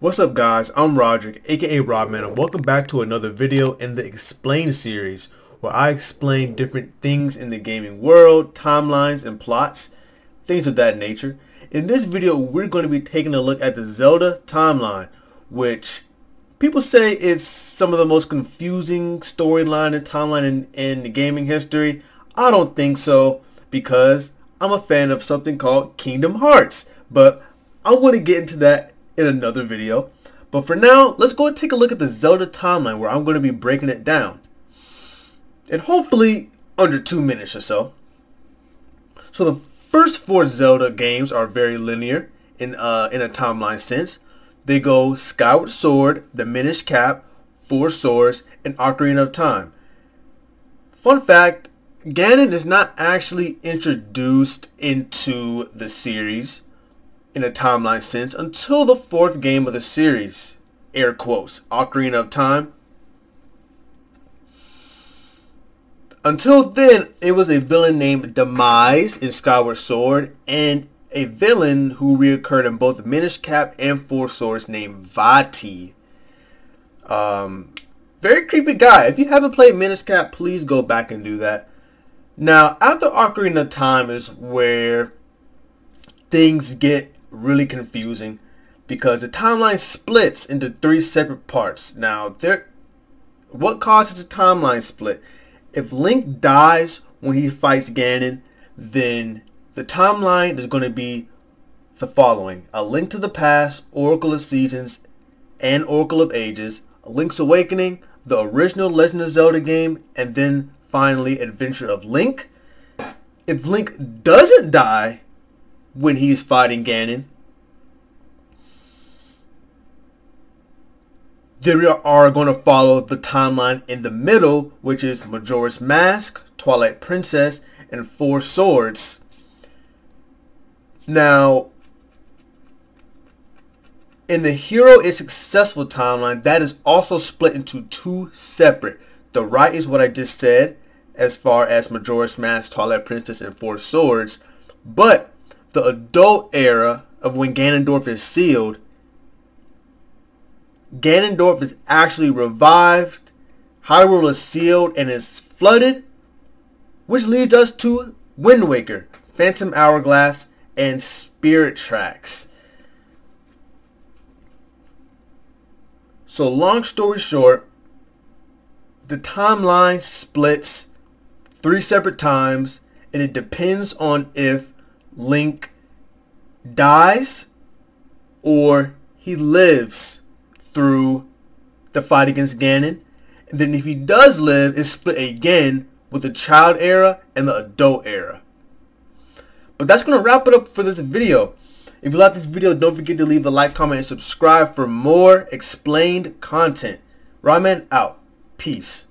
What's up guys, I'm Roderick, aka Rodman, and welcome back to another video in the Explain series, where I explain different things in the gaming world, timelines, and plots, things of that nature. In this video, we're going to be taking a look at the Zelda timeline, which people say is some of the most confusing storyline and timeline in, in the gaming history. I don't think so, because I'm a fan of something called Kingdom Hearts, but I want to get into that in another video. But for now, let's go and take a look at the Zelda timeline where I'm going to be breaking it down. And hopefully under two minutes or so. So the first four Zelda games are very linear in, uh, in a timeline sense. They go Skyward Sword, The Minish Cap, Four Swords, and Ocarina of Time. Fun fact, Ganon is not actually introduced into the series in a timeline sense until the fourth game of the series. Air quotes. Ocarina of Time. Until then, it was a villain named Demise in Skyward Sword and a villain who reoccurred in both Minish Cap and Four Swords named Vaati. Um, very creepy guy. If you haven't played Minish Cap, please go back and do that. Now, after Ocarina of Time is where things get really confusing because the timeline splits into three separate parts. Now, there, what causes a timeline split? If Link dies when he fights Ganon, then the timeline is going to be the following. A Link to the Past, Oracle of Seasons, and Oracle of Ages, A Link's Awakening, the original Legend of Zelda game, and then finally Adventure of Link. If Link doesn't die, when he's fighting Ganon. Then we are going to follow the timeline in the middle, which is Majora's Mask, Twilight Princess, and Four Swords. Now, in the Hero is Successful timeline, that is also split into two separate. The right is what I just said, as far as Majora's Mask, Twilight Princess, and Four Swords. But the adult era of when Ganondorf is sealed, Ganondorf is actually revived, Hyrule is sealed and is flooded, which leads us to Wind Waker, Phantom Hourglass, and Spirit Tracks. So long story short, the timeline splits three separate times and it depends on if Link dies or he lives through the fight against Ganon. And then if he does live, it's split again with the child era and the adult era. But that's going to wrap it up for this video. If you like this video, don't forget to leave a like, comment, and subscribe for more explained content. Rodman out. Peace.